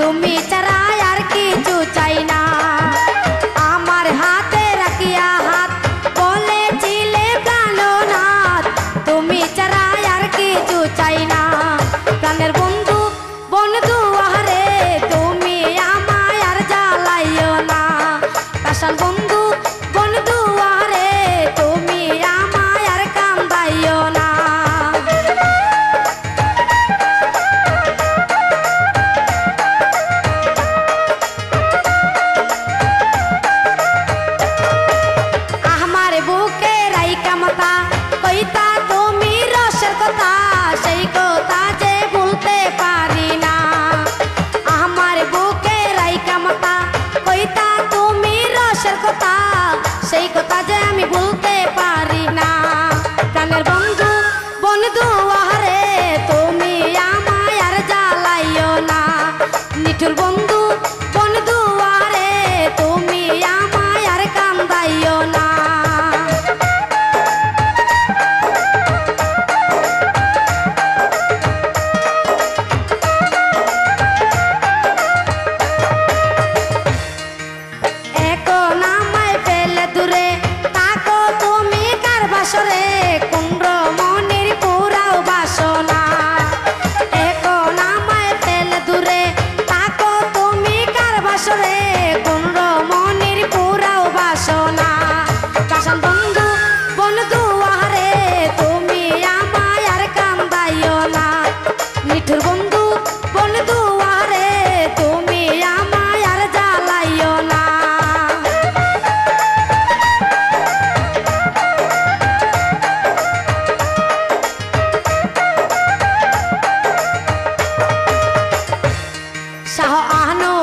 তুমি ছাড়া আর কিছু চাই না। আমার হাতে রাখিয়া হাত, বলেছিলে ভালো না তুমি ছাড়া আর কিছু চাই না। প্রাণের বন্ধু বন্ধু আহারে, তুমি আমায় আর জ্বালাইও না। আসল বন্ধু চলবন্ধ सह आहनो